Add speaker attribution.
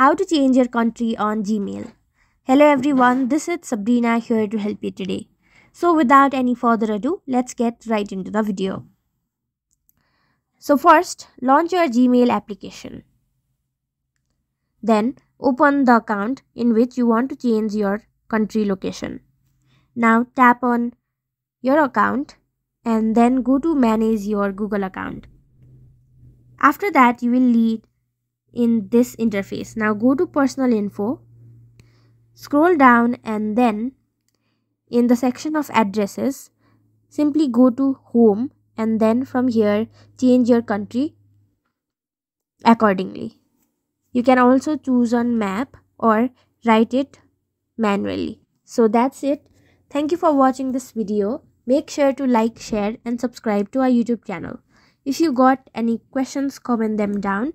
Speaker 1: how to change your country on Gmail. Hello everyone, this is Sabrina here to help you today. So without any further ado, let's get right into the video. So first, launch your Gmail application. Then open the account in which you want to change your country location. Now tap on your account and then go to manage your Google account. After that, you will lead in this interface. Now go to personal info, scroll down and then in the section of addresses, simply go to home and then from here change your country accordingly. You can also choose on map or write it manually. So that's it. Thank you for watching this video. Make sure to like, share and subscribe to our YouTube channel. If you got any questions, comment them down